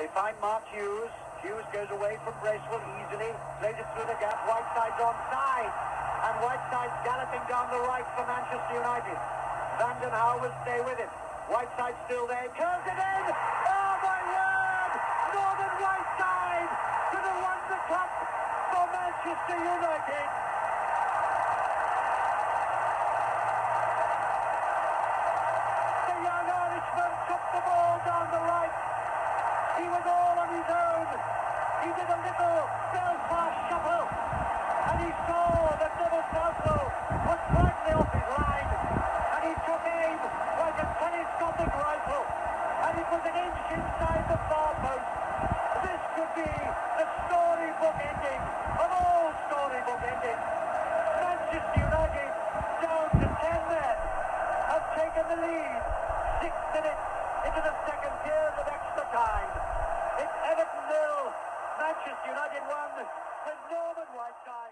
They find Mark Hughes. Hughes goes away from Bracewell easily, plays it through the gap. Whiteside's onside. And Whiteside's galloping down the right for Manchester United. Vanden Hauwe will stay with him. Whiteside's still there. Curls it in. Oh, my word! Norman Whiteside could have won the cup for Manchester United. The young Irishman took the ball down the right. He was all on his own. He did a little Belfast shuffle. And he saw that Neville Southall was slightly off his line. And he took aim like a telescopic rifle. And it was an inch inside the far post. This could be the storybook ending of all storybook endings. Manchester United down to 10 men have taken the lead. Six minutes into the second period of extra time. Manchester United one with Norman Whiteside.